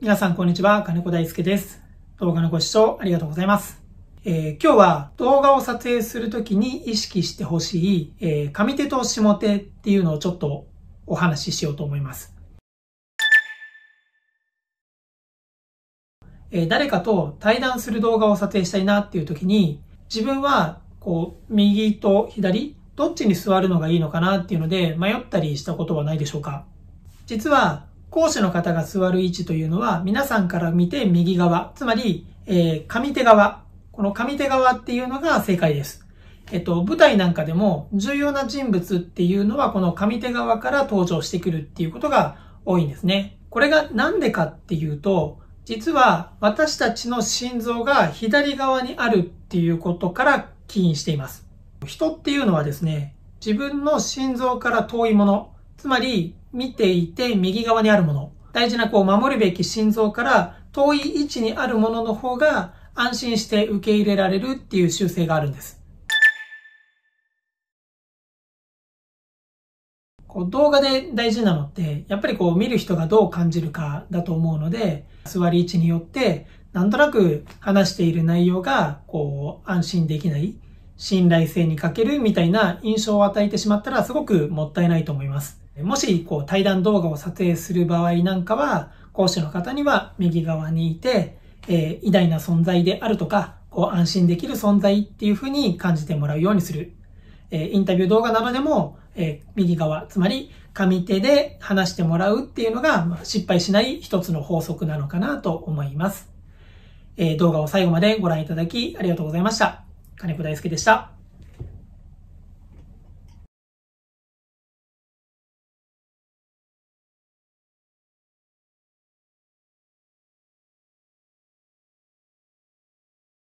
皆さんこんにちは、金子大輔です。動画のご視聴ありがとうございます。えー、今日は動画を撮影するときに意識してほしい、えー、上手と下手っていうのをちょっとお話ししようと思います。えー、誰かと対談する動画を撮影したいなっていう時に、自分は、こう、右と左、どっちに座るのがいいのかなっていうので迷ったりしたことはないでしょうか？実は、講師の方が座る位置というのは、皆さんから見て右側、つまり、えー、上手側、この上手側っていうのが正解です。えっと、舞台なんかでも重要な人物っていうのはこの上手側から登場してくるっていうことが多いんですね。これがなんでかっていうと、実は私たちの心臓が左側にあるっていうことから起因しています。人っていうのはですね、自分の心臓から遠いもの、つまり見ていて右側にあるもの、大事なこう守るべき心臓から遠い位置にあるものの方が安心して受け入れられるっていう習性があるんです。こう動画で大事なのって、やっぱりこう見る人がどう感じるかだと思うので、座り位置によって、なんとなく話している内容が、こう、安心できない、信頼性に欠けるみたいな印象を与えてしまったらすごくもったいないと思います。もし、こう、対談動画を撮影する場合なんかは、講師の方には右側にいて、えー、偉大な存在であるとか、こう、安心できる存在っていうふうに感じてもらうようにする。えー、インタビュー動画などでも、えー、右側、つまり上手で話してもらうっていうのが、失敗しない一つの法則なのかなと思います。え、動画を最後までご覧いただきありがとうございました。金子大輔でした。